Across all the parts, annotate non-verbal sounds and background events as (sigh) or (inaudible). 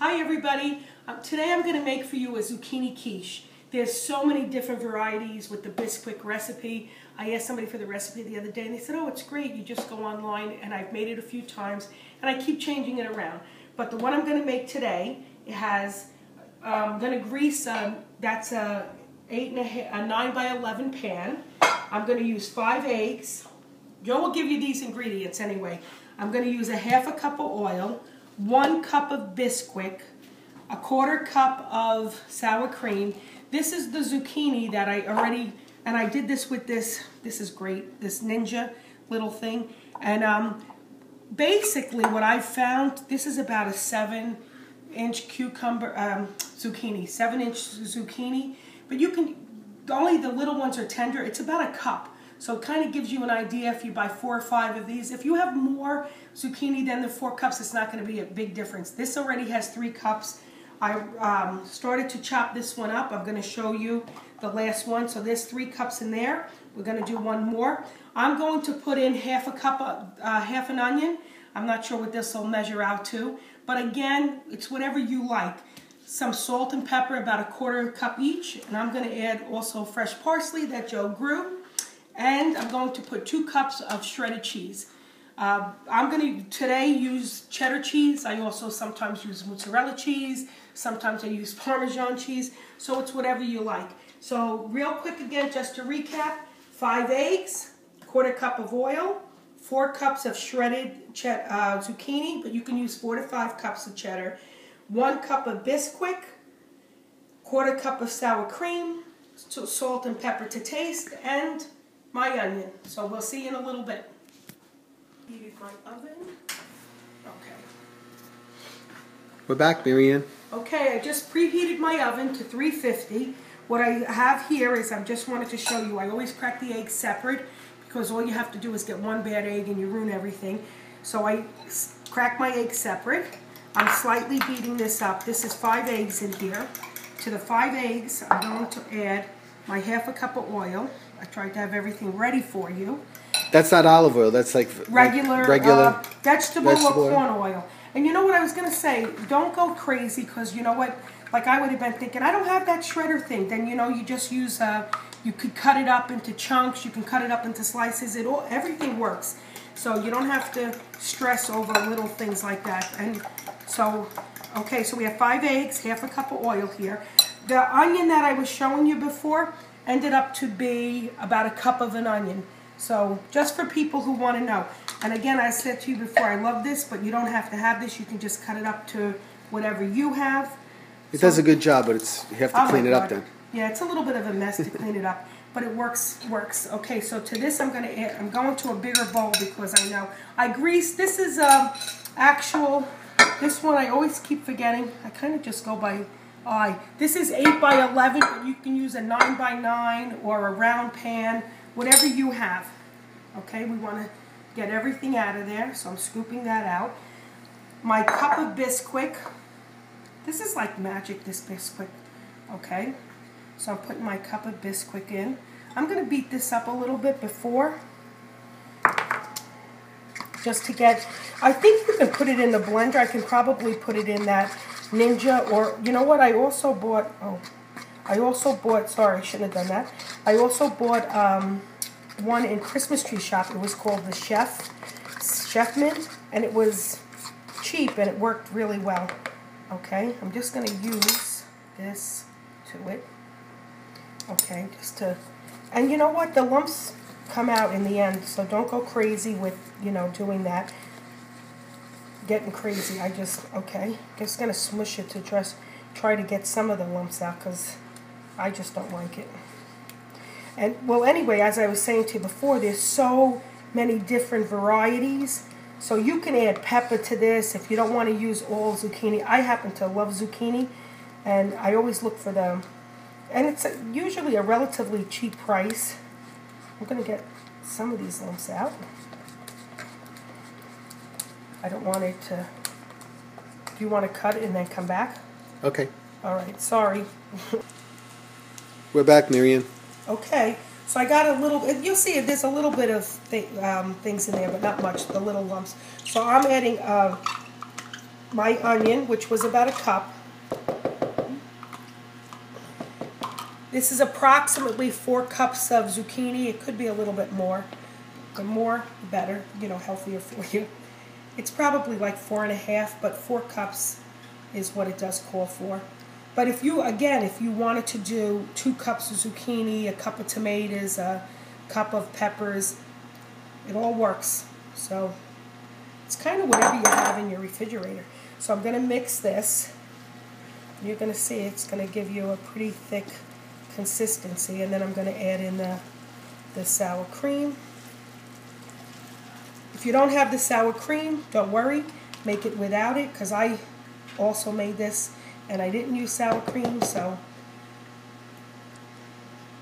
Hi everybody. Um, today I'm going to make for you a zucchini quiche. There's so many different varieties with the Bisquick recipe. I asked somebody for the recipe the other day and they said, oh, it's great. You just go online and I've made it a few times and I keep changing it around. But the one I'm going to make today, it has, um, I'm going to grease, um, that's a, eight and a, half, a 9 by 11 pan. I'm going to use five eggs. Joe will give you these ingredients anyway. I'm going to use a half a cup of oil, one cup of Bisquick, a quarter cup of sour cream. This is the zucchini that I already, and I did this with this, this is great, this Ninja little thing. And um, basically what I found, this is about a seven inch cucumber, um, zucchini, seven inch zucchini. But you can, only the little ones are tender. It's about a cup. So it kind of gives you an idea if you buy four or five of these. If you have more zucchini than the four cups, it's not going to be a big difference. This already has three cups. I um, started to chop this one up. I'm going to show you the last one. So there's three cups in there. We're going to do one more. I'm going to put in half a cup of, uh, half an onion. I'm not sure what this will measure out to. But again, it's whatever you like. Some salt and pepper, about a quarter cup each. And I'm going to add also fresh parsley that Joe grew. And I'm going to put two cups of shredded cheese. Uh, I'm going to today use cheddar cheese. I also sometimes use mozzarella cheese. Sometimes I use Parmesan cheese. So it's whatever you like. So real quick again, just to recap, five eggs, quarter cup of oil, four cups of shredded uh, zucchini, but you can use four to five cups of cheddar, one cup of Bisquick, quarter cup of sour cream, salt and pepper to taste, and my onion. So we'll see you in a little bit. Heated my oven. Okay. We're back, MaryAnn. Okay, I just preheated my oven to 350. What I have here is I just wanted to show you, I always crack the eggs separate because all you have to do is get one bad egg and you ruin everything. So I crack my eggs separate. I'm slightly beating this up. This is five eggs in here. To the five eggs, I'm going to add my half a cup of oil. I tried to have everything ready for you. That's not olive oil. That's like regular, like regular uh, vegetable, vegetable, or corn oil. And you know what I was going to say? Don't go crazy because you know what? Like I would have been thinking, I don't have that shredder thing. Then you know you just use. Uh, you could cut it up into chunks. You can cut it up into slices. It all everything works. So you don't have to stress over little things like that. And so, okay, so we have five eggs, half a cup of oil here. The onion that I was showing you before ended up to be about a cup of an onion. So just for people who want to know. And again, I said to you before, I love this, but you don't have to have this. You can just cut it up to whatever you have. It so, does a good job, but it's you have to oh clean it up then. Yeah, it's a little bit of a mess to clean it up, but it works. Works. Okay, so to this, I'm going to add. I'm going to a bigger bowl because I know I grease. This is a um, actual. This one I always keep forgetting. I kind of just go by eye. This is 8 by 11, but you can use a 9 by 9 or a round pan, whatever you have. Okay, we want to get everything out of there, so I'm scooping that out. My cup of Bisquick. This is like magic, this Bisquick. Okay, so I'm putting my cup of Bisquick in. I'm going to beat this up a little bit before just to get, I think you can put it in the blender. I can probably put it in that Ninja or, you know what, I also bought, oh, I also bought, sorry, I shouldn't have done that. I also bought um, one in Christmas Tree Shop. It was called the Chef, Chef Mint, and it was cheap and it worked really well. Okay, I'm just to use this to it. Okay, just to, and you know what, the lumps come out in the end, so don't go crazy with, you know, doing that getting crazy. I just, okay, just going to smush it to just try to get some of the lumps out because I just don't like it. And, well, anyway, as I was saying to you before, there's so many different varieties. So you can add pepper to this if you don't want to use all zucchini. I happen to love zucchini, and I always look for them. And it's a, usually a relatively cheap price. I'm going to get some of these lumps out. I don't want it to... Do you want to cut it and then come back? Okay. All right, sorry. We're back, MaryAnn. Okay, so I got a little, you'll see there's a little bit of th um, things in there, but not much, the little lumps. So I'm adding uh, my onion, which was about a cup. This is approximately four cups of zucchini. It could be a little bit more. The more, the better, you know, healthier for you. It's probably like four and a half, but four cups is what it does call for. But if you, again, if you wanted to do two cups of zucchini, a cup of tomatoes, a cup of peppers, it all works. So it's kind of whatever you have in your refrigerator. So I'm going to mix this. You're going to see it's going to give you a pretty thick consistency. And then I'm going to add in the, the sour cream. If you don't have the sour cream, don't worry. Make it without it because I also made this and I didn't use sour cream, so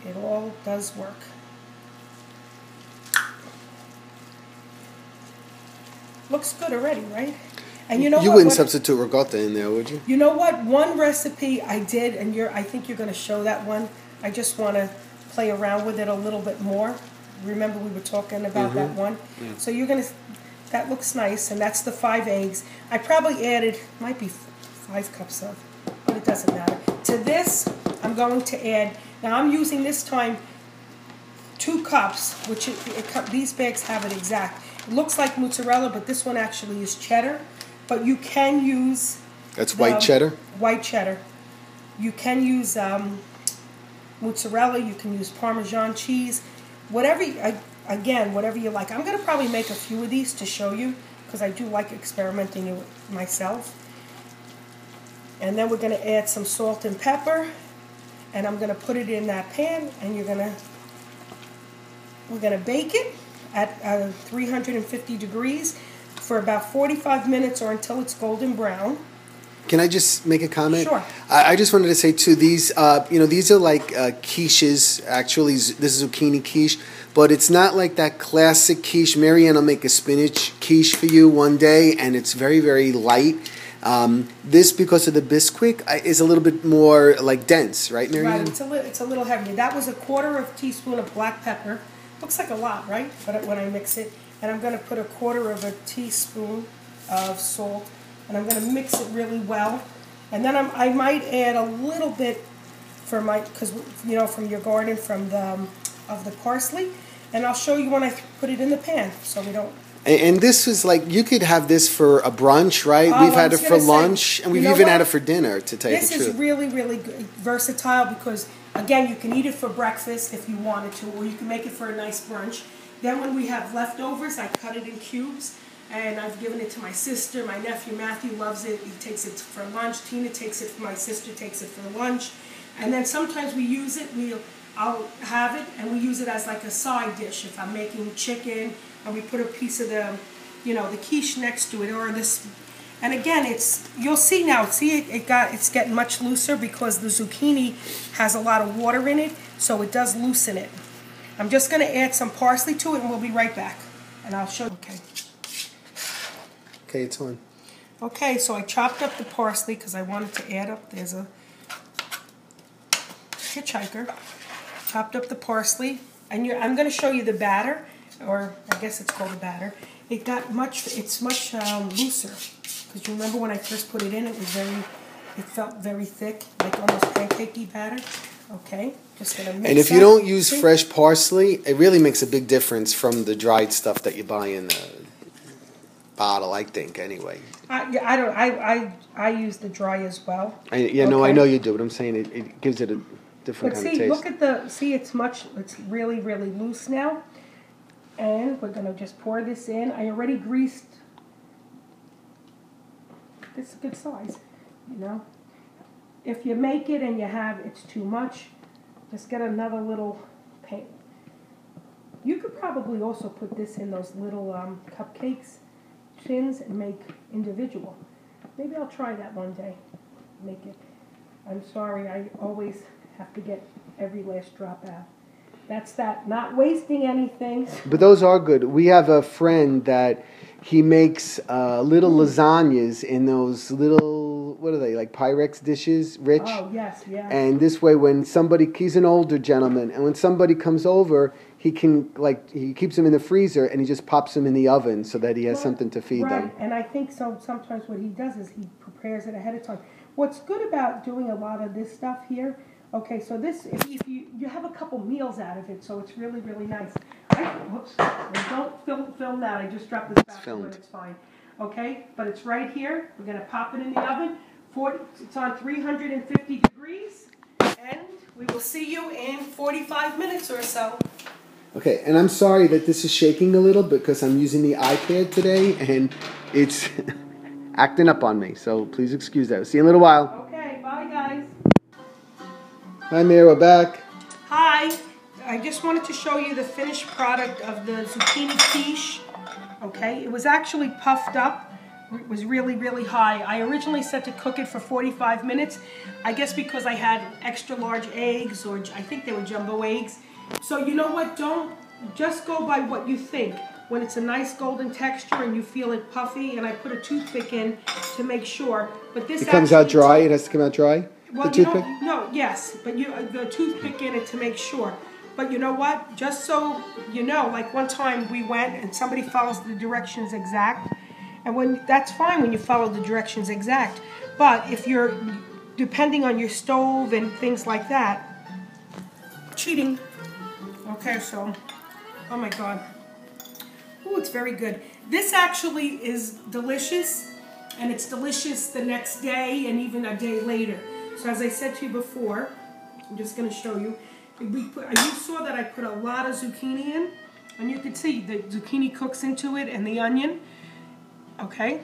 it all does work. Looks good already, right? And you know you what, wouldn't what, substitute ricotta in there, would you? You know what? One recipe I did, and you're I think you're going to show that one. I just want to play around with it a little bit more. Remember we were talking about mm-hmm. that one. Yeah. So you're going to that looks nice, and that's the five eggs. I probably added might be five cups of, but it doesn't matter. To this, I'm going to add. Now I'm using this time two cups, which it, it, these bags have it exact. It looks like mozzarella, but this one actually is cheddar. But you can use. That's white cheddar. White cheddar. You can use um, mozzarella. You can use Parmesan cheese, whatever. I, again, whatever you like. I'm gonna probably make a few of these to show you because I do like experimenting with myself. And then we're gonna add some salt and pepper, and I'm gonna put it in that pan, and you're gonna we're gonna bake it at uh, 350 degrees for about 45 minutes or until it's golden brown. Can I just make a comment? Sure. I, I just wanted to say too. These, uh, you know, these are like uh, quiches. Actually, this is zucchini quiche, but it's not like that classic quiche. MaryAnn will make a spinach quiche for you one day, and it's very, very light. Um, this, because of the Bisquick, is a little bit more like dense, right, MaryAnn? Right. It's a, li- it's a little heavier. That was a quarter of a teaspoon of black pepper. Looks like a lot, right? But when I mix it, and I'm going to put a quarter of a teaspoon of salt, and I'm going to mix it really well. And then I'm, i might add a little bit for my, because you know, from your garden, from the um, of the parsley, and I'll show you when I put it in the pan, so we don't. And, and this is like you could have this for a brunch, right? Oh, we've had it for lunch, and we've even what? had it for dinner. To tell this you the truth, this is really, really good, versatile because again, you can eat it for breakfast if you wanted to, or you can make it for a nice brunch. Then when we have leftovers, I cut it in cubes and I've given it to my sister. My nephew Matthew loves it. He takes it for lunch. Tina takes it. My sister takes it for lunch. And then sometimes we use it. We I'll have it and we use it as like a side dish if I'm making chicken and we put a piece of the, you know, the quiche next to it or this. And again, it's you'll see now. See, it, it got it's getting much looser because the zucchini has a lot of water in it, so it does loosen it. I'm just going to add some parsley to it and we'll be right back. And I'll show you. Okay. Okay, it's on. Okay, so I chopped up the parsley because I wanted to add up. There's a hitchhiker. Chopped up the parsley. And I'm going to show you the batter, or I guess it's called a batter. It got much, it's much um, looser. Because you remember when I first put it in, it was very, it felt very thick, like almost pancakey batter. Okay, just gonna mix And if you don't use fresh parsley, it really makes a big difference from the dried stuff that you buy in the bottle. I think anyway. I, yeah, I don't. I, I I use the dry as well. I, yeah, okay. no, I know you do, but I'm saying it, it gives it a different but kind see, of taste. look at the see. It's much. It's really really loose now, and we're gonna just pour this in. I already greased. It's a good size, you know. If you make it and you have it's too much, just get another little paint. You could probably also put this in those little um, cupcakes tins and make individual. Maybe I'll try that one day. Make it. I'm sorry, I always have to get every last drop out. That's that. Not wasting anything. (laughs) But those are good. We have a friend that he makes uh, little lasagnas in those little what are they like Pyrex dishes, rich. Oh yes, yeah. And this way, when somebody, he's an older gentleman, and when somebody comes over, he can like he keeps them in the freezer and he just pops them in the oven so that he has Well, something to feed right. them. And I think so. Sometimes what he does is he prepares it ahead of time. What's good about doing a lot of this stuff here? Okay, so this if, you you have a couple meals out of it, so it's really really nice. I, whoops, don't film film that. I just dropped this back. filmed. It's fine. Okay, but it's right here. We're gonna pop it in the oven. 40, it's on 350 degrees, and we will see you in 45 minutes or so. Okay, and I'm sorry that this is shaking a little because I'm using the iPad today and it's (laughs) acting up on me. So please excuse that. See you in a little while. Okay, bye guys. Hi, Mayor. We're back. Hi, I just wanted to show you the finished product of the zucchini quiche. Okay, it was actually puffed up. It was really, really high. I originally said to cook it for 45 minutes. I guess because I had extra large eggs, or I think they were jumbo eggs. So you know what? Don't just go by what you think. When it's a nice golden texture and you feel it puffy, and I put a toothpick in to make sure. But this It comes out dry. It has to come out dry. well, the toothpick. no, yes, but you uh, the toothpick in it to make sure. But you know what? Just so you know, like one time we went and somebody follows the directions exact, and when that's fine when you follow the directions exact. But if you're depending on your stove and things like that, cheating. Okay, so, oh my God. Oh, it's very good. This actually is delicious, and it's delicious the next day and even a day later. So as I said to you before, I'm just going to show you. We put, uh, you saw that I put a lot of zucchini in, and you can see the zucchini cooks into it and the onion. Okay.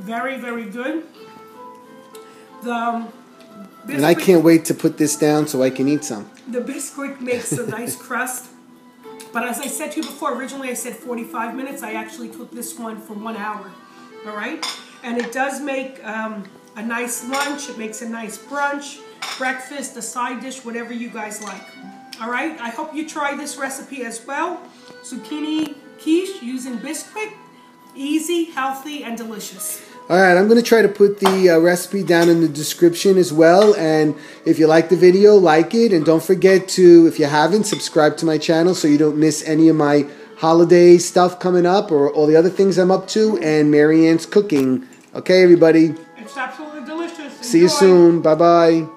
Very, very good. The um, And I can't wait to put this down so I can eat some. the Bisquick makes a nice (laughs) crust. But as I said to you before, originally I said 45 minutes. I actually cooked this one for one hour. All right? And it does make um, a nice lunch. It makes a nice brunch, breakfast, a side dish, whatever you guys like. All right? I hope you try this recipe as well. Zucchini quiche using Bisquick. Easy, healthy, and delicious. All right, I'm going to try to put the uh, recipe down in the description as well. And if you like the video, like it. And don't forget to, if you haven't, subscribe to my channel so you don't miss any of my holiday stuff coming up or all the other things I'm up to and MaryAnn's cooking. Okay, everybody. It's absolutely delicious. See you soon. Bye bye.